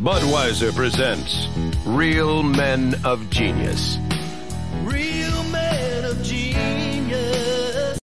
Budweiser presents Real Men of Genius.